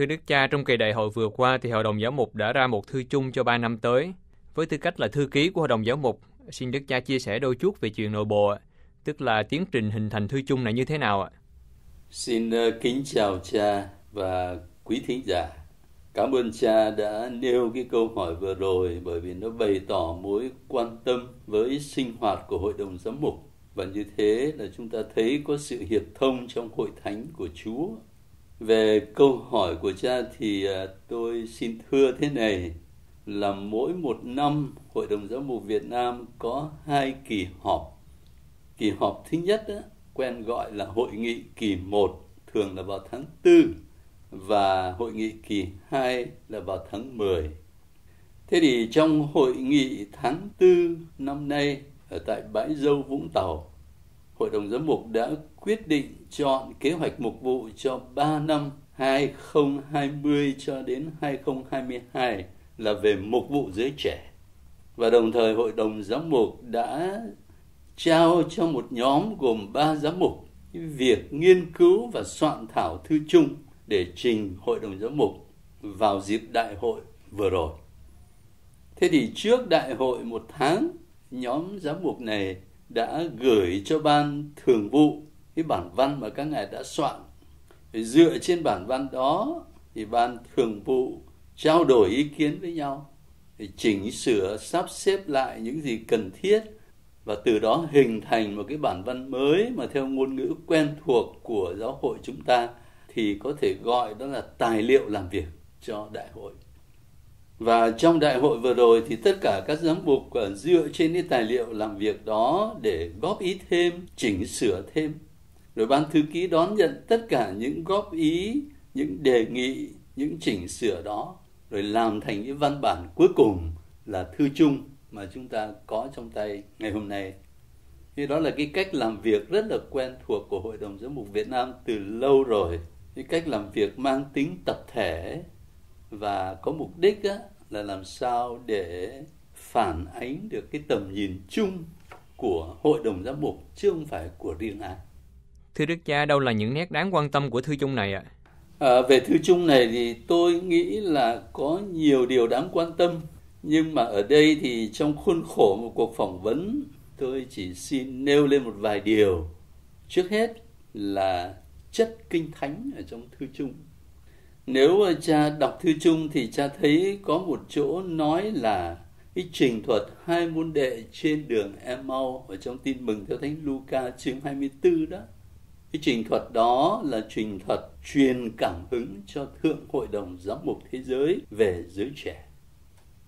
Thưa Đức Cha, trong kỳ đại hội vừa qua thì Hội đồng Giáo mục đã ra một thư chung cho 3 năm tới. Với tư cách là thư ký của Hội đồng Giáo mục, xin Đức Cha chia sẻ đôi chút về chuyện nội bộ, tức là tiến trình hình thành thư chung này như thế nào ạ? Xin ờ, kính chào cha và quý thính giả. Cảm ơn cha đã nêu cái câu hỏi vừa rồi bởi vì nó bày tỏ mối quan tâm với sinh hoạt của Hội đồng Giám mục. Và như thế là chúng ta thấy có sự hiệp thông trong hội thánh của Chúa. Về câu hỏi của cha thì à, tôi xin thưa thế này là mỗi một năm Hội đồng Giáo mục Việt Nam có hai kỳ họp. Kỳ họp thứ nhất đó, quen gọi là hội nghị kỳ 1 thường là vào tháng 4 và hội nghị kỳ 2 là vào tháng 10. Thế thì trong hội nghị tháng 4 năm nay ở tại bãi dâu Vũng Tàu, Hội đồng giám mục đã quyết định chọn kế hoạch mục vụ cho 3 năm 2020 cho đến 2022 là về mục vụ giới trẻ. Và đồng thời Hội đồng giám mục đã trao cho một nhóm gồm 3 giám mục việc nghiên cứu và soạn thảo thư chung để trình Hội đồng giám mục vào dịp đại hội vừa rồi. Thế thì trước đại hội một tháng, nhóm giám mục này đã gửi cho ban thường vụ cái bản văn mà các ngài đã soạn. Dựa trên bản văn đó thì ban thường vụ trao đổi ý kiến với nhau, để chỉnh sửa sắp xếp lại những gì cần thiết và từ đó hình thành một cái bản văn mới mà theo ngôn ngữ quen thuộc của giáo hội chúng ta thì có thể gọi đó là tài liệu làm việc cho đại hội. Và trong đại hội vừa rồi thì tất cả các giám mục dựa trên cái tài liệu làm việc đó để góp ý thêm, chỉnh sửa thêm. Rồi ban thư ký đón nhận tất cả những góp ý, những đề nghị, những chỉnh sửa đó rồi làm thành cái văn bản cuối cùng là thư chung mà chúng ta có trong tay ngày hôm nay. Thì đó là cái cách làm việc rất là quen thuộc của Hội đồng Giám mục Việt Nam từ lâu rồi. Cái cách làm việc mang tính tập thể và có mục đích á, là làm sao để phản ánh được cái tầm nhìn chung của Hội đồng Giám mục chứ không phải của riêng ai. Thưa Đức Cha, đâu là những nét đáng quan tâm của thư chung này ạ? À, về thư chung này thì tôi nghĩ là có nhiều điều đáng quan tâm nhưng mà ở đây thì trong khuôn khổ một cuộc phỏng vấn tôi chỉ xin nêu lên một vài điều trước hết là chất kinh thánh ở trong thư chung nếu cha đọc thư chung thì cha thấy có một chỗ nói là cái trình thuật hai môn đệ trên đường Emau ở trong tin mừng theo thánh Luca chương 24 đó. Cái trình thuật đó là trình thuật truyền cảm hứng cho Thượng Hội đồng Giám mục Thế giới về giới trẻ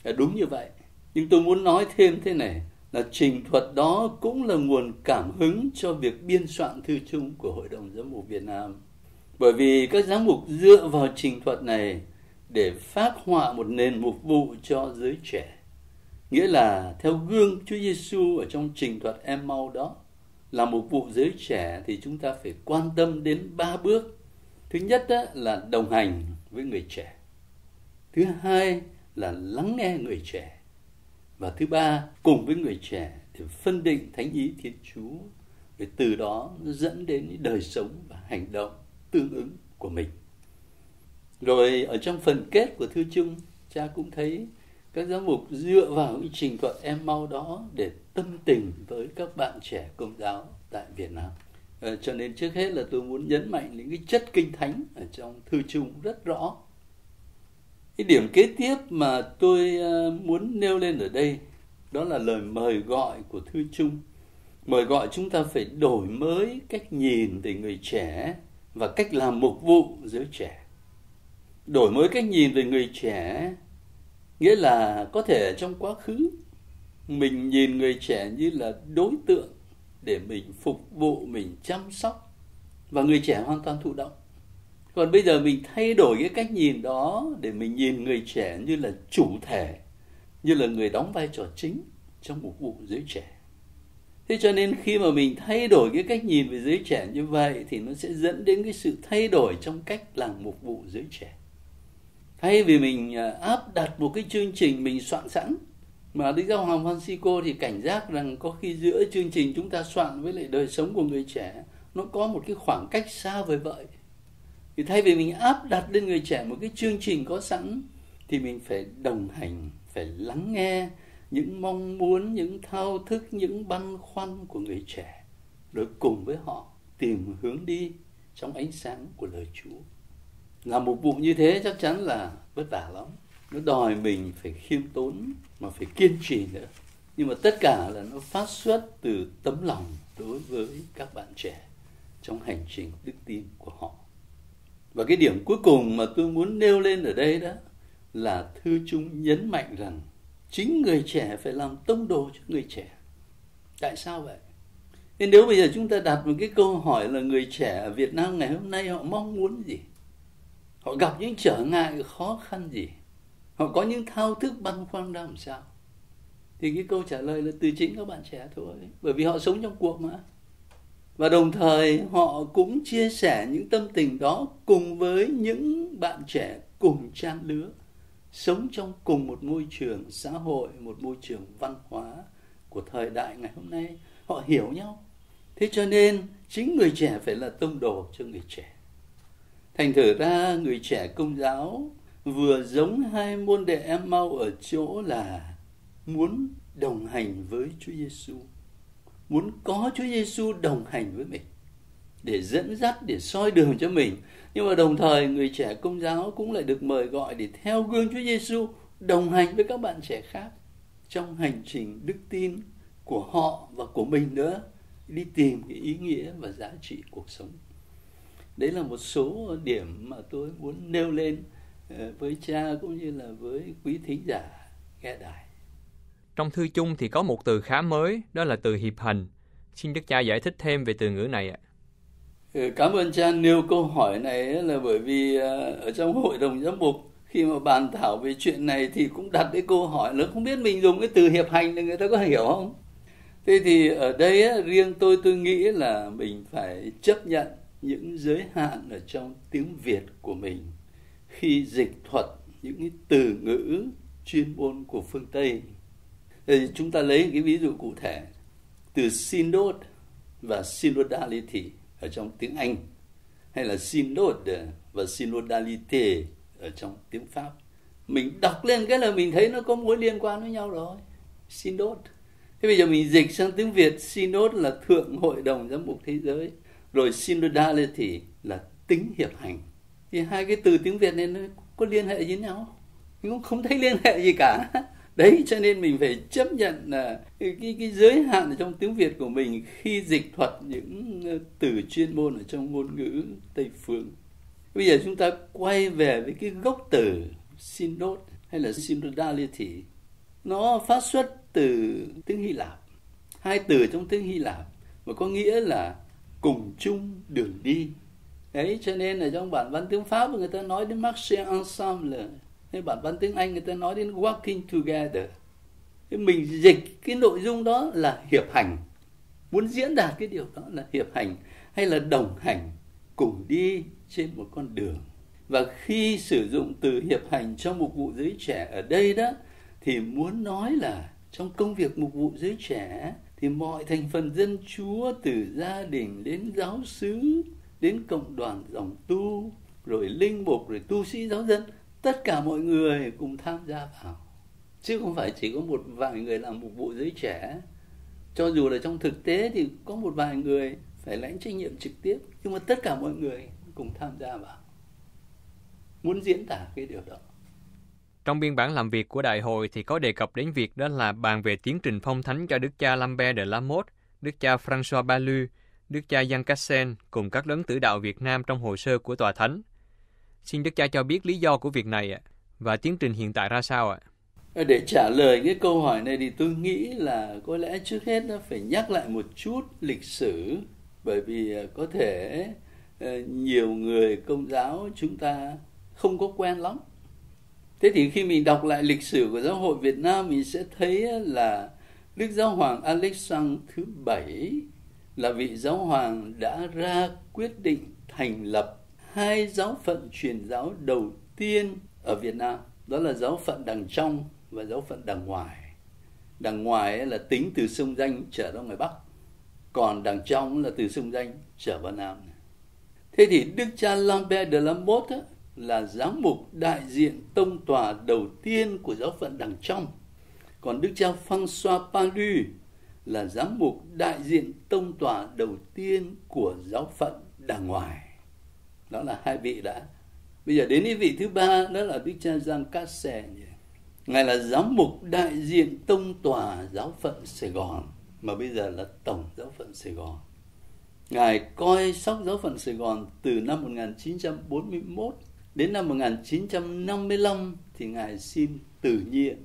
là đúng như vậy nhưng tôi muốn nói thêm thế này, là trình thuật đó cũng là nguồn cảm hứng cho việc biên soạn thư chung của Hội đồng Giám mục Việt Nam. Bởi vì các giám mục dựa vào trình thuật này để phát họa một nền mục vụ cho giới trẻ. Nghĩa là theo gương Chúa Giêsu ở trong trình thuật em mau đó là một vụ giới trẻ thì chúng ta phải quan tâm đến ba bước. Thứ nhất đó là đồng hành với người trẻ. Thứ hai là lắng nghe người trẻ và thứ ba, cùng với người trẻ để phân định thánh ý thiên chúa để từ đó dẫn đến đời sống và hành động tương ứng của mình rồi ở trong phần kết của thư chung, cha cũng thấy các giám mục dựa vào cái trình gọi em mau đó để tâm tình với các bạn trẻ công giáo tại Việt Nam. À, cho nên trước hết là tôi muốn nhấn mạnh những cái chất kinh thánh ở trong thư chung rất rõ. Cái điểm kế tiếp mà tôi ờ, muốn nêu lên ở đây đó là lời mời gọi của thư chung. Mời gọi chúng ta phải đổi mới cách nhìn về người trẻ và cách làm mục vụ giới trẻ. Đổi mới cách nhìn về người trẻ nghĩa là có thể trong quá khứ, mình nhìn người trẻ như là đối tượng để mình phục vụ, mình chăm sóc, và người trẻ hoàn toàn thụ động. Còn bây giờ mình thay đổi cái cách nhìn đó để mình nhìn người trẻ như là chủ thể, như là người đóng vai trò chính trong một vụ giới trẻ. Thế cho nên khi mà mình thay đổi cái cách nhìn về giới trẻ như vậy thì nó sẽ dẫn đến cái sự thay đổi trong cách làm một vụ giới trẻ thay vì mình ờ, áp đặt một cái chương trình mình soạn sẵn, mà Đức Giáo Hoàng Francisco thì cảnh giác rằng có khi giữa chương trình chúng ta soạn với lại đời sống của người trẻ, nó có một cái khoảng cách xa vời vợi. Thì thay vì mình áp đặt lên người trẻ một cái chương trình có sẵn, thì mình phải đồng hành, phải lắng nghe những mong muốn, những thao thức, những băn khoăn của người trẻ, rồi cùng với họ tìm hướng đi trong ánh sáng của lời Chúa làm một vụ như thế chắc chắn là vất vả lắm. Nó đòi mình phải khiêm tốn mà phải kiên trì nữa. Nhưng mà tất cả là nó phát xuất từ tấm lòng đối với các bạn trẻ trong hành trình đức tin của họ. Và cái điểm cuối cùng mà tôi muốn nêu lên ở đây đó là thư chung nhấn mạnh rằng chính người trẻ phải làm tông đồ cho người trẻ. Tại sao vậy? Nên nếu bây giờ chúng ta đặt một cái câu hỏi là người trẻ ở Việt Nam ngày hôm nay họ mong muốn gì? Họ gặp những trở ngại, khó khăn gì? Họ có những thao thức băn khoăn ra làm sao? Thì cái câu trả lời là từ chính các bạn trẻ thôi, bởi vì họ sống trong cuộc mà. Và đồng thời, họ cũng chia sẻ những tâm tình đó cùng với những bạn trẻ cùng trang lứa, sống trong cùng một môi trường xã hội, một môi trường văn hóa của thời đại ngày hôm nay. Họ hiểu nhau. Thế cho nên, chính người trẻ phải là tông đồ cho người trẻ thành thử ra, người trẻ công giáo vừa giống hai môn đệ em mau ở chỗ là muốn đồng hành với Chúa Giêsu muốn có Chúa Giêsu đồng hành với mình, để dẫn dắt, để soi đường cho mình. Nhưng mà đồng thời, người trẻ công giáo cũng lại được mời gọi để theo gương Chúa Giêsu đồng hành với các bạn trẻ khác trong hành trình đức tin của họ và của mình nữa, đi tìm cái ý nghĩa và giá trị cuộc sống đấy là một số điểm mà tôi muốn nêu lên ờ, với cha cũng như là với quý thính giả nghe đài trong thư chung thì có một từ khá mới, đó là từ hiệp hành. Xin Đức cha giải thích thêm về từ ngữ này ạ. Ừ, cảm ơn cha nêu câu hỏi này là bởi vì ờ, ở trong hội đồng giám mục khi mà bàn thảo về chuyện này thì cũng đặt cái câu hỏi là không biết mình dùng cái từ hiệp hành thì người ta có hiểu không? Thế thì ở đây riêng tôi tôi nghĩ là mình phải chấp nhận những giới hạn ở trong tiếng Việt của mình khi dịch thuật những cái từ ngữ chuyên môn của phương Tây thì chúng ta lấy cái ví dụ cụ thể từ synod và synodality ở trong tiếng Anh hay là synod và synodality ở trong tiếng Pháp. Mình đọc lên cái là mình thấy nó có mối liên quan với nhau rồi. Synod. Thế bây giờ mình dịch sang tiếng Việt, synod là thượng hội đồng giám mục thế giới, rồi synodality là tính hiệp hành. Thì hai cái từ tiếng Việt này nó có liên hệ với nhau? Mình cũng không thấy liên hệ gì cả đấy cho nên mình phải chấp nhận là cái, cái, giới hạn ở trong tiếng việt của mình khi dịch thuật những ờ, từ chuyên môn ở trong ngôn ngữ tây phương bây giờ chúng ta quay về với cái gốc từ synod hay là synodality nó phát xuất từ tiếng hy lạp hai từ trong tiếng hy lạp mà có nghĩa là cùng chung đường đi. Đấy, cho nên là trong bản văn tiếng pháp người ta nói đến marcher ensemble, hay bản văn tiếng Anh người ta nói đến Walking together. Thì mình dịch cái nội dung đó là hiệp hành. Muốn diễn đạt cái điều đó là hiệp hành hay là đồng hành cùng đi trên một con đường. Và khi sử dụng từ hiệp hành trong mục vụ giới trẻ ở đây đó, thì muốn nói là trong công việc mục vụ giới trẻ thì mọi thành phần dân chúa từ gia đình đến giáo xứ, đến cộng đoàn dòng tu, rồi linh mục, rồi tu sĩ giáo dân, tất cả mọi người cùng tham gia vào. Chứ không phải chỉ có một vài người làm một vụ giới trẻ. Cho dù là trong thực tế thì có một vài người phải lãnh trách nhiệm trực tiếp, nhưng mà tất cả mọi người cùng tham gia vào. Muốn diễn tả cái điều đó trong biên bản làm việc của đại hội thì có đề cập đến việc đó là bàn về tiến trình phong thánh cho Đức cha Lambert de Lamotte, Đức cha François Balu, Đức cha Jean Cassen cùng các đấng tử đạo Việt Nam trong hồ sơ của tòa thánh. Xin Đức cha cho biết lý do của việc này ạ và tiến trình hiện tại ra sao ạ? Để trả lời cái câu hỏi này thì tôi nghĩ là có lẽ trước hết nó phải nhắc lại một chút lịch sử bởi vì à, có thể à, nhiều người công giáo chúng ta không có quen lắm. Thế thì khi mình đọc lại lịch sử của giáo hội Việt Nam, mình sẽ thấy là Đức Giáo hoàng Alexander thứ bảy là vị giáo hoàng đã ra quyết định thành lập hai giáo phận truyền giáo đầu tiên ở Việt Nam. Đó là giáo phận đằng trong và giáo phận đằng ngoài. Đằng ngoài là tính từ sông danh trở ra ngoài bắc, còn đằng trong là từ sông danh trở vào nam thế thì đức cha Lambert de Lamotte là giám mục đại diện tông tòa đầu tiên của giáo phận đằng trong. Còn đức cha François Palu là giám mục đại diện tông tòa đầu tiên của giáo phận đằng ngoài. Đó là hai vị đã. Bây giờ đến cái vị thứ ba, đó là đức cha Giang Cát Sè ngài là giám mục đại diện tông tòa giáo phận Sài Gòn, mà bây giờ là tổng giáo phận Sài Gòn. Ngài coi sóc giáo phận Sài Gòn từ năm 1941 đến năm 1955 thì ngài xin từ nhiệm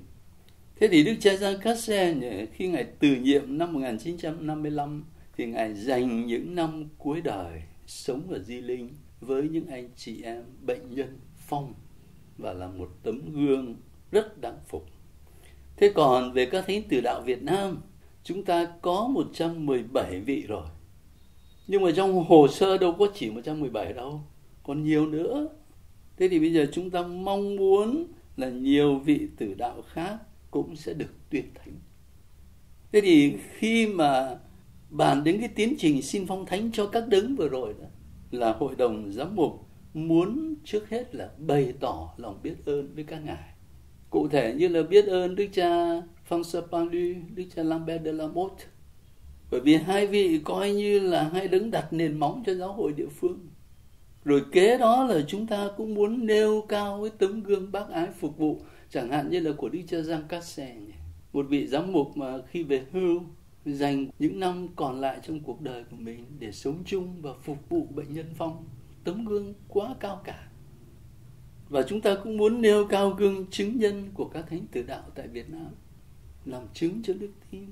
Thế thì Đức cha Giang Casse khi Ngài từ nhiệm năm 1955 thì Ngài dành những năm cuối đời sống ở Di Linh với những anh chị em bệnh nhân phong và là một tấm gương rất đáng phục. Thế còn về các thánh tử đạo Việt Nam, chúng ta có 117 vị rồi. Nhưng mà trong hồ sơ đâu có chỉ 117 đâu, còn nhiều nữa. Thế thì bây giờ chúng ta mong muốn là nhiều vị tử đạo khác cũng sẽ được tuyên thánh. Thế thì khi mà bàn đến cái tiến trình xin phong thánh cho các đấng vừa rồi đó là hội đồng giám mục muốn trước hết là bày tỏ lòng biết ơn với các ngài. Cụ thể như là biết ơn Đức cha François Palu, Đức cha Lambert de la Motte. Bởi vì hai vị coi như là hai đứng đặt nền móng cho giáo hội địa phương. Rồi kế đó là chúng ta cũng muốn nêu cao cái tấm gương bác ái phục vụ, chẳng hạn như là của Đức cha Giang Cát Casse một vị giám mục mà khi về hưu, dành những năm còn lại trong cuộc đời của mình để sống chung và phục vụ bệnh nhân phong, tấm gương quá cao cả và chúng ta cũng muốn nêu cao gương chứng nhân của các thánh tử đạo tại Việt Nam, làm chứng cho đức tin,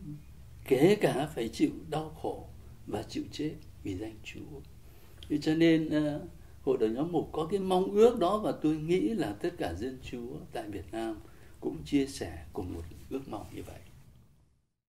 kể cả phải chịu đau khổ và chịu chết vì danh Chúa. Vì cho nên ờ, hội đồng nhóm mục có cái mong ước đó và tôi nghĩ là tất cả dân chúa tại Việt Nam cũng chia sẻ cùng một ước mong như vậy.